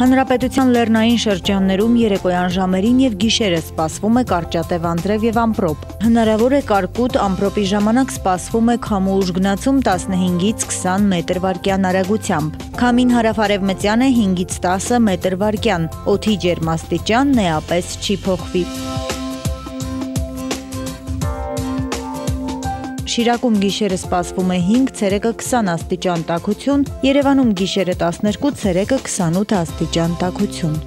Հանրապետության լեռնային շրջաններում երեկոյան ժամերին եւ գիշերը սպասվում է կարճատև անձրև եւ ամպրոպ։ Հնարավոր է կարկուտ ամպրոպի ժամանակ սպասվում է քամու ուժգնացում 15-ից 20 մետր վարկյան արագությամբ։ Քամին հարավարևմտյան է 5-ից 10 մետր վարկյան։ Օդի ջերմաստիճանն էապես չի փոխվի։ Շիրակում գիշերը սպասվում է 5, ցերեկը 20 աստիճան տաքություն, Երևանում գիշերը 12, ցերեկը 28 աստիճան տաքություն։